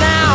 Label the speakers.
Speaker 1: now.